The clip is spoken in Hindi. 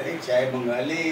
अरे चाय मंगा ले।